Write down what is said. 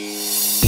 Bye.